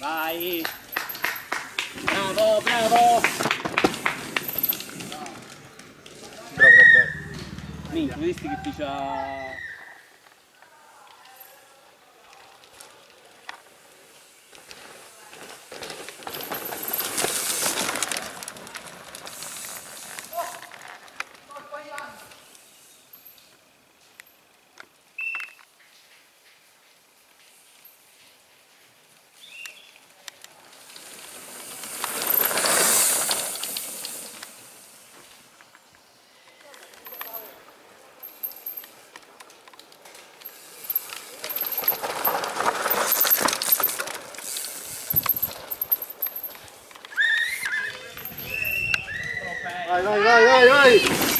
Vai! Bravo, bravo! Bravo, bravo! Minchia, vedi che ti piccia... Vai, vai, vai, vai, vai!